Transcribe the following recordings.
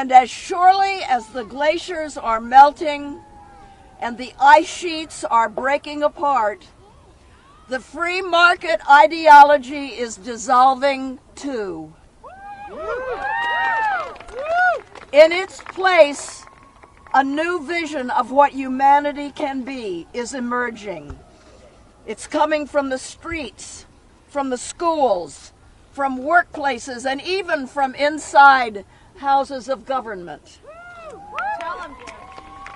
And as surely as the glaciers are melting and the ice sheets are breaking apart, the free market ideology is dissolving too. In its place, a new vision of what humanity can be is emerging. It's coming from the streets, from the schools, from workplaces, and even from inside houses of government.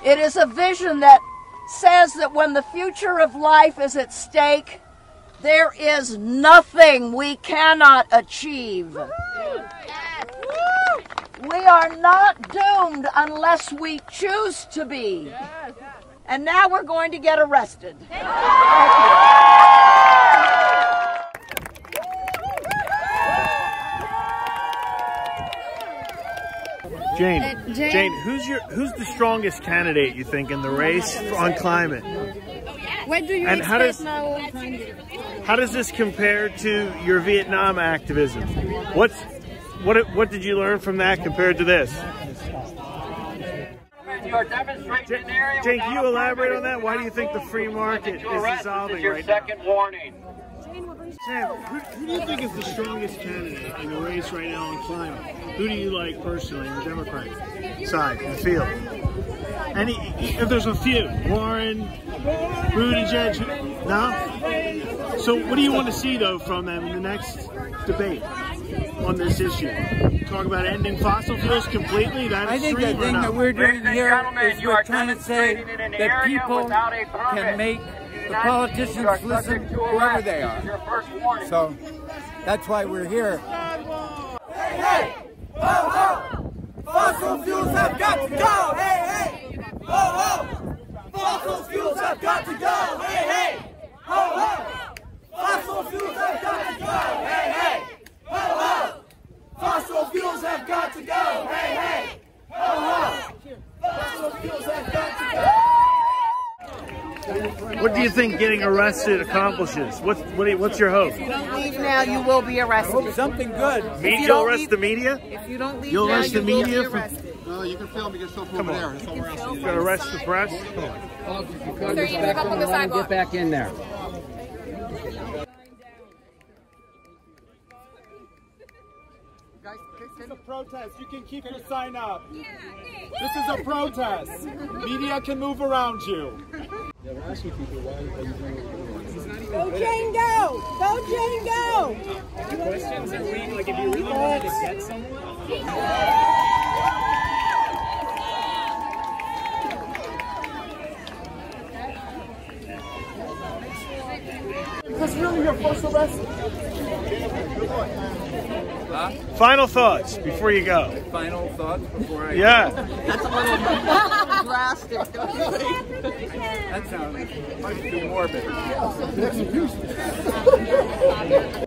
It is a vision that says that when the future of life is at stake, there is nothing we cannot achieve. We are not doomed unless we choose to be. And now we're going to get arrested. Thank you. Jane, uh, Jane, Jane, who's your who's the strongest candidate you think in the race on climate? What do you and how does, now? How does this compare to your Vietnam activism? What's what what did you learn from that compared to this? Jane, can you elaborate on that? Why do you think the free market is dissolving right now? Second warning. Sam, who, who, do you think is the strongest candidate in the race right now on climate? Who do you like personally in the Democratic side, in the field? Any, if there's a few, Warren, Buttigieg, no? So what do you want to see, though, from them in the next debate on this issue? Talk about ending fossil fuels completely? That I think the thing that we're doing here is we're trying to say that people can make the politicians listen whoever they are. So that's why we're here. Hey, hey! Ho, ho! Fossil fuels have got to go! Hey, hey! Ho, ho! Fossil fuels have got to go! Hey, hey! Ho, ho! Fossil fuels have got to go! Hey, hey! Ho, ho! Fossil fuels have got to go! Hey, hey! Ho, ho! Fossil fuels have got to go! What do you think getting arrested accomplishes? What's what you, what's your hope? If you don't leave now, you will be arrested. hope something good. Media, you'll arrest leave, the media? If you don't leave you'll now, arrest you the media will be arrested. No, you can film yourself over there. There's somewhere else. You can arrest the press? Come on. Sir, you get up on the sidewalk. Get back in there. This is a protest. You can keep your sign up. This is a protest. Media can move around you. Yeah, we're asking people why are you doing it? Go Jane, go! Go Jane, go! Questions are we, like if you really wanted to get someone. Because really, your first arrest. Huh? Final thoughts before you go. Final thoughts before I yeah. go? That's a little drastic, don't you think? That sounds might be morbid.